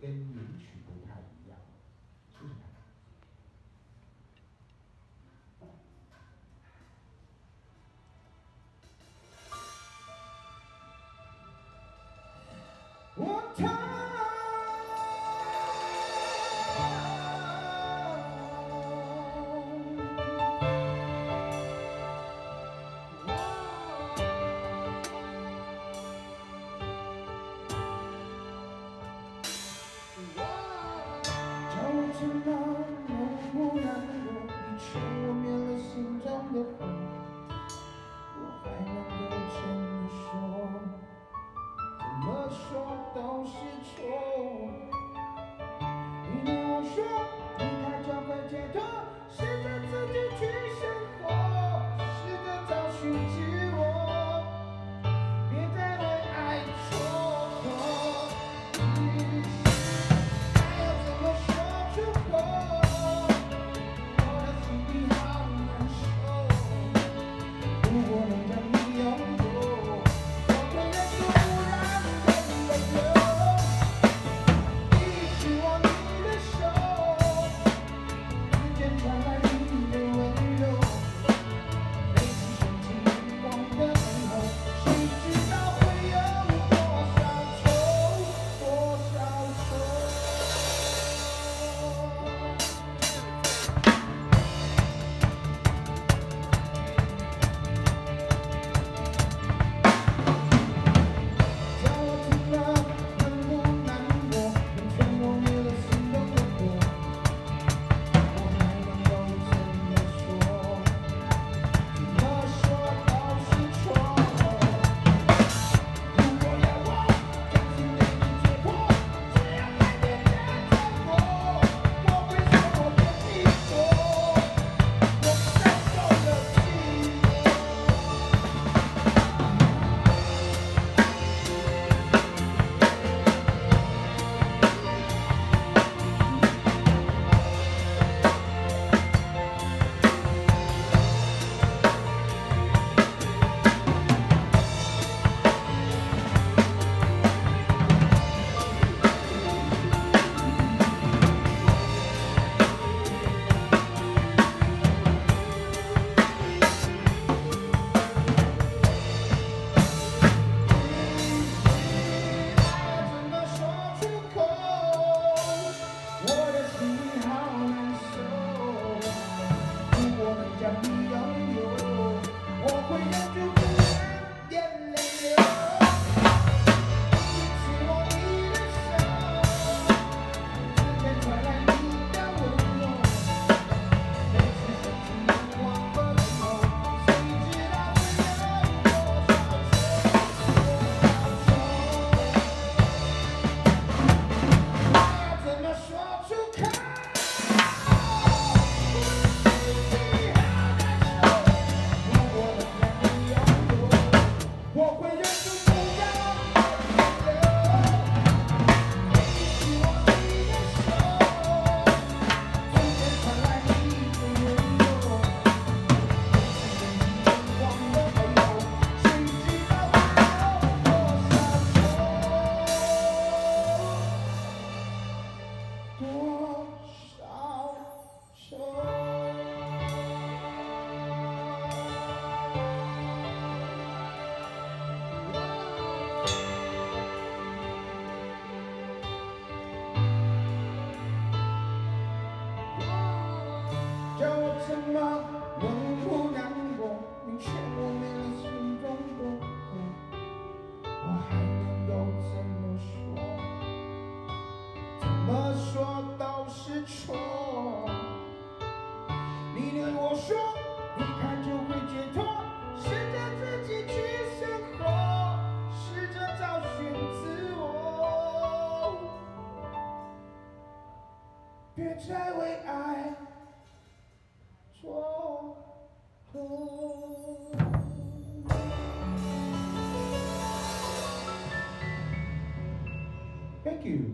跟原曲不太一样，是什么？错，你对我说离开就会解脱，试着自己去生活，试着找寻自我，别再为爱蹉跎。Thank you.